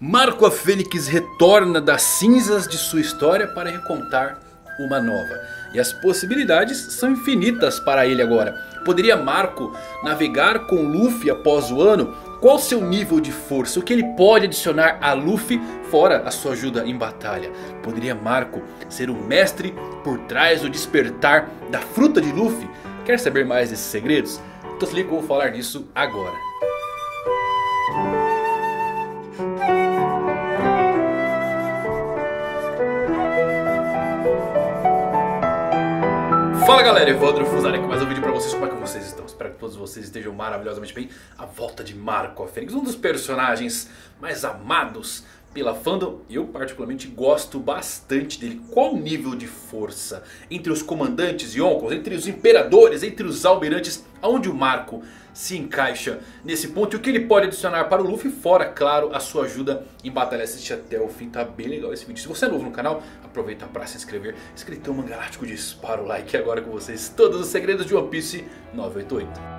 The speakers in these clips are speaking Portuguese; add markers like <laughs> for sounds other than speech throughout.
Marco a Fênix retorna das cinzas de sua história para recontar uma nova. E as possibilidades são infinitas para ele agora. Poderia Marco navegar com Luffy após o ano? Qual seu nível de força? O que ele pode adicionar a Luffy fora a sua ajuda em batalha? Poderia Marco ser o mestre por trás do despertar da fruta de Luffy? Quer saber mais desses segredos? Então se liga vou falar disso agora. Fala galera, Evandro Fusari aqui mais um vídeo pra vocês, como é que vocês estão? Espero que todos vocês estejam maravilhosamente bem A volta de Marco Fênix, um dos personagens mais amados pela fandom eu particularmente gosto bastante dele Qual o nível de força entre os comandantes Yonkos, entre os imperadores, entre os almirantes Aonde o Marco se encaixa nesse ponto e o que ele pode adicionar para o Luffy, fora, claro, a sua ajuda em batalha. Assiste até o fim, tá bem legal esse vídeo. Se você é novo no canal, aproveita para se inscrever. Escritão Mangalático dispara o like agora com vocês. Todos os segredos de One Piece 988.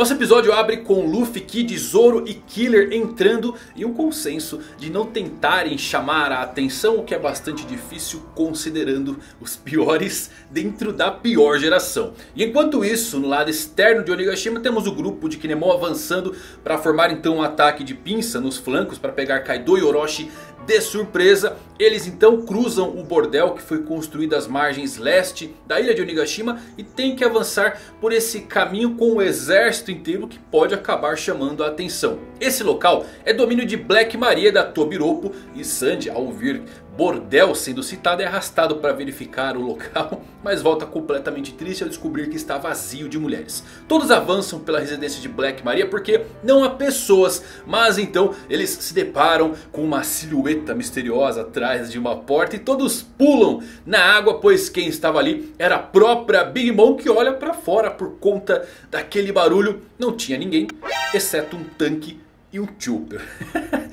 Nosso episódio abre com Luffy, Kid, Zoro e Killer entrando em um consenso de não tentarem chamar a atenção, o que é bastante difícil considerando os piores dentro da pior geração. E enquanto isso, no lado externo de Onigashima temos o grupo de Kinemon avançando para formar então um ataque de pinça nos flancos para pegar Kaido e Orochi de surpresa, eles então cruzam o bordel que foi construído às margens leste da ilha de Onigashima e tem que avançar por esse caminho com o exército inteiro que pode acabar chamando a atenção. Esse local é domínio de Black Maria da Tobiropo e Sandy ao ouvir bordel sendo citado é arrastado para verificar o local, <laughs> mas volta completamente triste ao descobrir que está vazio de mulheres. Todos avançam pela residência de Black Maria porque não há pessoas, mas então eles se deparam com uma silhueta misteriosa atrás de uma porta e todos pulam na água, pois quem estava ali era a própria Big Mom que olha para fora por conta daquele barulho. Não tinha ninguém, exceto um tanque e um Chopper.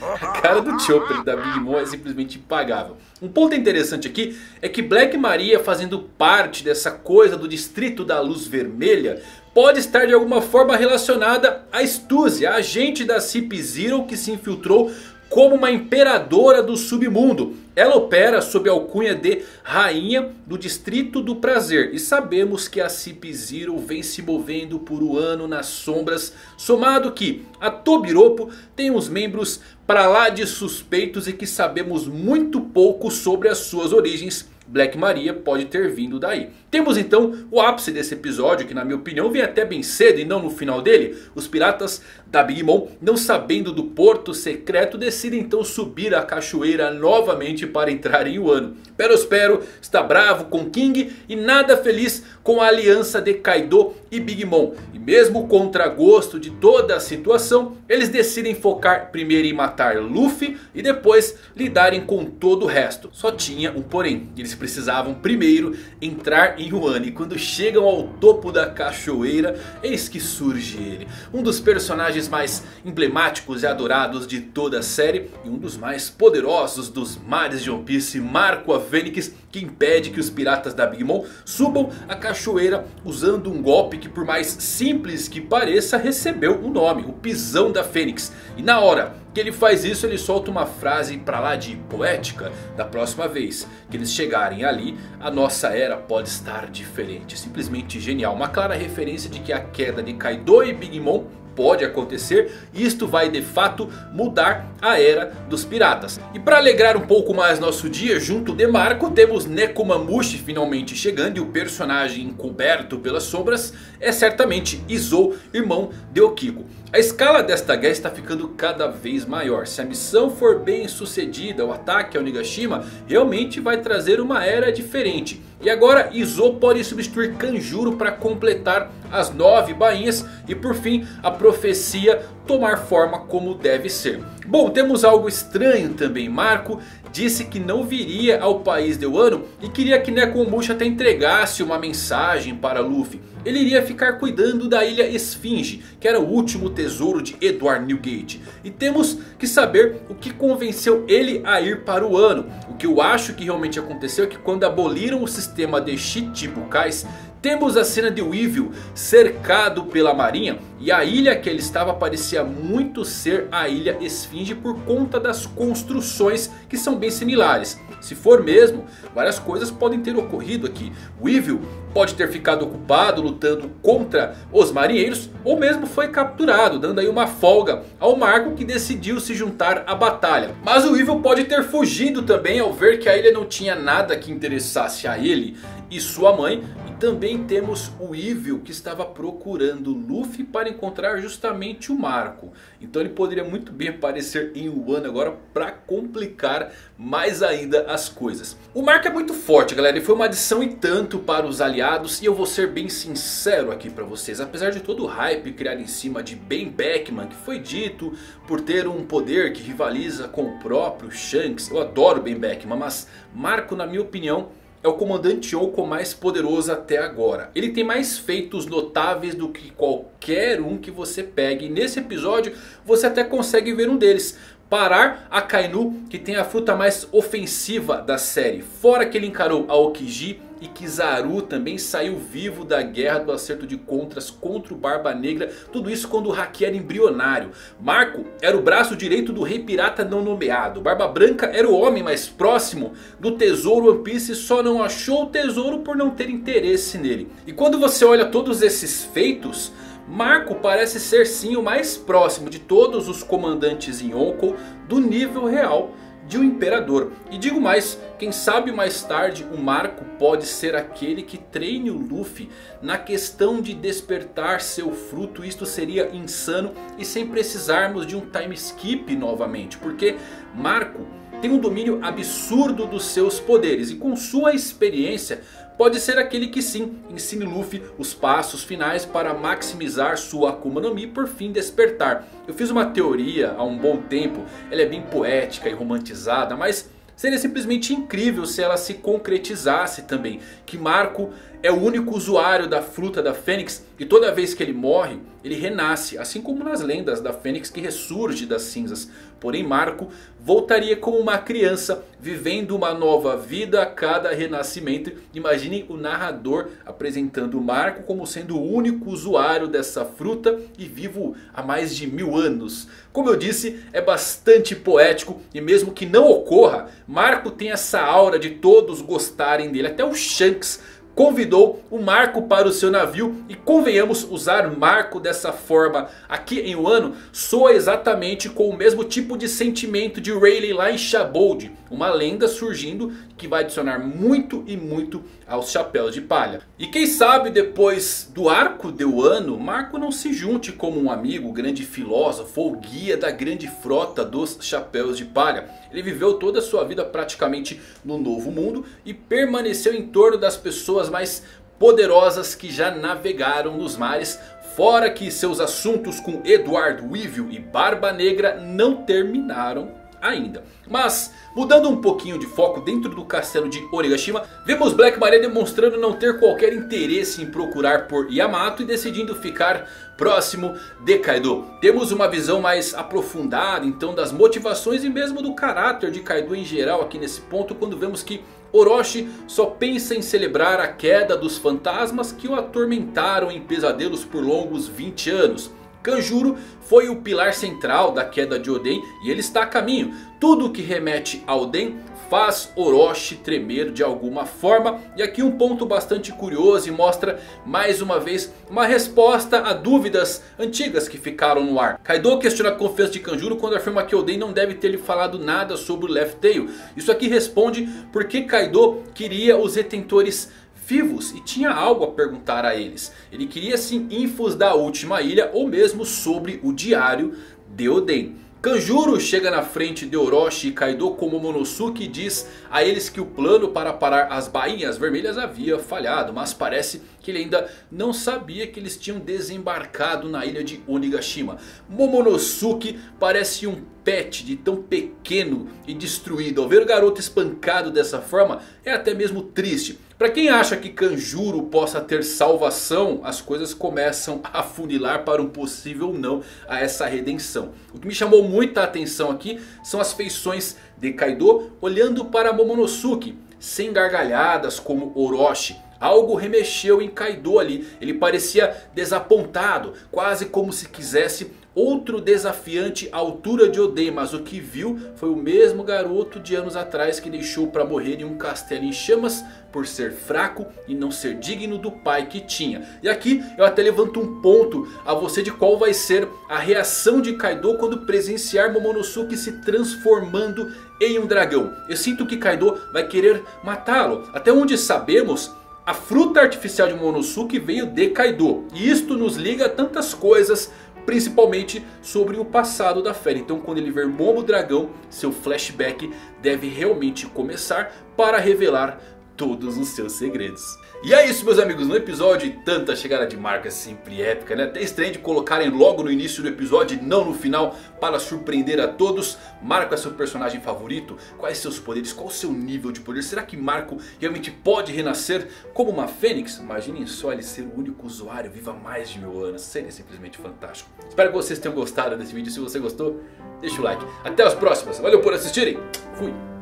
a <laughs> cara do Chopper da Big Mom é simplesmente impagável. Um ponto interessante aqui é que Black Maria fazendo parte dessa coisa do distrito da luz vermelha pode estar de alguma forma relacionada a Stuzy, a agente da Cip Zero que se infiltrou como uma imperadora do submundo. Ela opera sob a alcunha de Rainha do Distrito do Prazer. E sabemos que a Cip Zero vem se movendo por um ano nas sombras. Somado que a Tobiropo tem uns membros para lá de suspeitos e que sabemos muito pouco sobre as suas origens Black Maria pode ter vindo daí. Temos então o ápice desse episódio que na minha opinião vem até bem cedo e não no final dele. Os piratas da Big Mom não sabendo do porto secreto decidem então subir a cachoeira novamente para entrar em Wano. Perospero está bravo com King e nada feliz com a aliança de Kaido e Big Mom. E mesmo contra gosto de toda a situação, eles decidem focar primeiro em matar Luffy e depois lidarem com todo o resto. Só tinha um porém, eles precisavam primeiro entrar em Wano e quando chegam ao topo da cachoeira, eis que surge ele. Um dos personagens mais emblemáticos e adorados de toda a série e um dos mais poderosos dos mares de One Piece, Marco a Fênix, que impede que os piratas da Big Mom subam a cachoeira usando um golpe que por mais simples que pareça recebeu o um nome, o Pisão da Fênix. E na hora que ele faz isso ele solta uma frase pra lá de poética. Da próxima vez que eles chegarem ali a nossa era pode estar diferente. Simplesmente genial. Uma clara referência de que a queda de Kaido e Big Mom pode acontecer. Isto vai de fato mudar a era dos piratas. E para alegrar um pouco mais nosso dia, junto de Marco, temos Nekomamushi finalmente chegando. E o personagem encoberto pelas sombras é certamente Izou, irmão de Okiko. A escala desta guerra está ficando cada vez maior. Se a missão for bem sucedida, o ataque ao Nigashima realmente vai trazer uma era diferente. E agora Izo pode substituir Kanjuro para completar as nove bainhas. E por fim a profecia tomar forma como deve ser. Bom, temos algo estranho também. Marco disse que não viria ao país de Wano e queria que Nekomamushi até entregasse uma mensagem para Luffy. Ele iria ficar cuidando da ilha Esfinge, que era o último tesouro de Edward Newgate. E temos que saber o que convenceu ele a ir para o Wano. O que eu acho que realmente aconteceu é que quando aboliram o sistema de Shichibukais, Temos a cena de Weevil cercado pela marinha e a ilha que ele estava parecia muito ser a ilha Esfinge por conta das construções que são bem similares. Se for mesmo, várias coisas podem ter ocorrido aqui. Weevil pode ter ficado ocupado lutando contra os marinheiros ou mesmo foi capturado, dando aí uma folga ao Marco que decidiu se juntar à batalha. Mas o Weevil pode ter fugido também ao ver que a ilha não tinha nada que interessasse a ele e sua mãe também temos o Evil que estava procurando Luffy para encontrar justamente o Marco. Então ele poderia muito bem aparecer em Wano agora para complicar mais ainda as coisas. O Marco é muito forte galera, ele foi uma adição e tanto para os aliados. E eu vou ser bem sincero aqui para vocês. Apesar de todo o hype criado em cima de Ben Beckman, que foi dito por ter um poder que rivaliza com o próprio Shanks. Eu adoro Ben Beckman, mas Marco na minha opinião é o comandante Yonko mais poderoso até agora. Ele tem mais feitos notáveis do que qualquer um que você pegue. E nesse episódio você até consegue ver um deles. Parar a Kainu que tem a fruta mais ofensiva da série. Fora que ele encarou a Okiji e Kizaru também saiu vivo da guerra do acerto de contras contra o Barba Negra. Tudo isso quando o Haki era embrionário. Marco era o braço direito do rei pirata não nomeado. Barba Branca era o homem mais próximo do tesouro One Piece. Só não achou o tesouro por não ter interesse nele. E quando você olha todos esses feitos... Marco parece ser sim o mais próximo de todos os comandantes em Yonkou do nível real de um imperador. E digo mais, quem sabe mais tarde o Marco pode ser aquele que treine o Luffy na questão de despertar seu fruto. Isto seria insano e sem precisarmos de um time skip novamente. Porque Marco tem um domínio absurdo dos seus poderes. E com sua experiência pode ser aquele que sim ensine Luffy os passos finais para maximizar sua Akuma no Mi por fim despertar. Eu fiz uma teoria há um bom tempo, ela é bem poética e romantizada, mas seria simplesmente incrível se ela se concretizasse também. Que Marco é o único usuário da fruta da Fênix e toda vez que ele morre, ele renasce. Assim como nas lendas da Fênix que ressurge das cinzas. Porém Marco voltaria como uma criança vivendo uma nova vida a cada renascimento. Imaginem o narrador apresentando Marco como sendo o único usuário dessa fruta e vivo há mais de mil anos. Como eu disse, é bastante poético e mesmo que não ocorra, Marco tem essa aura de todos gostarem dele. Até o Shanks convidou o Marco para o seu navio. E convenhamos, usar Marco dessa forma aqui em Wano soa exatamente com o mesmo tipo de sentimento de Rayleigh lá em Shabold. Uma lenda surgindo que vai adicionar muito e muito aos chapéus de palha. E quem sabe depois do arco de Wano, Marco não se junte como um amigo, grande filósofo ou guia da grande frota dos chapéus de palha. Ele viveu toda a sua vida praticamente no novo mundo e permaneceu em torno das pessoas mais poderosas que já navegaram nos mares. Fora que seus assuntos com Edward Weevil e Barba Negra não terminaram ainda. Mas mudando um pouquinho de foco dentro do castelo de Onigashima. Vemos Black Maria demonstrando não ter qualquer interesse em procurar por Yamato e decidindo ficar próximo de Kaido. Temos uma visão mais aprofundada então das motivações e mesmo do caráter de Kaido em geral aqui nesse ponto. Quando vemos que Orochi só pensa em celebrar a queda dos fantasmas que o atormentaram em pesadelos por longos 20 anos. Kanjuro foi o pilar central da queda de Oden e ele está a caminho. Tudo que remete a Oden faz Orochi tremer de alguma forma. E aqui um ponto bastante curioso e mostra mais uma vez uma resposta a dúvidas antigas que ficaram no ar. Kaido questiona a confiança de Kanjuro quando afirma que Oden não deve ter lhe falado nada sobre o Left Tail. Isso aqui responde porque Kaido queria os retentores vivos e tinha algo a perguntar a eles. Ele queria sim infos da última ilha ou mesmo sobre o diário de Oden. Kanjuro chega na frente de Orochi e Kaido como Momonosuke e diz a eles que o plano para parar as bainhas vermelhas havia falhado. Mas parece que ele ainda não sabia que eles tinham desembarcado na ilha de Onigashima. Momonosuke parece um pet de tão pequeno e destruído. Ao ver o garoto espancado dessa forma é até mesmo triste. Para quem acha que Kanjuro possa ter salvação, as coisas começam a funilar para um possível não a essa redenção. O que me chamou muita atenção aqui são as feições de Kaido olhando para Momonosuke. Sem gargalhadas como Orochi. Algo remexeu em Kaido ali. Ele parecia desapontado. Quase como se quisesse outro desafiante à altura de Oden. Mas o que viu foi o mesmo garoto de anos atrás que deixou para morrer em um castelo em chamas. Por ser fraco e não ser digno do pai que tinha. E aqui eu até levanto um ponto a você de qual vai ser a reação de Kaido quando presenciar Momonosuke se transformando em um dragão. Eu sinto que Kaido vai querer matá-lo. Até onde sabemos... A fruta artificial de Momonosuke veio de Kaido. E isto nos liga a tantas coisas principalmente sobre o passado da fera. Então quando ele ver Momo Dragão, seu flashback deve realmente começar para revelar todos os seus segredos. E é isso meus amigos, no episódio tanta chegada de marca sempre épica, né? Até estranho de colocarem logo no início do episódio e não no final para surpreender a todos. Marco é seu personagem favorito? Quais seus poderes? Qual o seu nível de poder? Será que Marco realmente pode renascer como uma fênix? Imaginem só ele ser o único usuário vivo há mais de mil anos, seria simplesmente fantástico. Espero que vocês tenham gostado desse vídeo, se você gostou deixa o like. Até as próximas, valeu por assistirem, fui!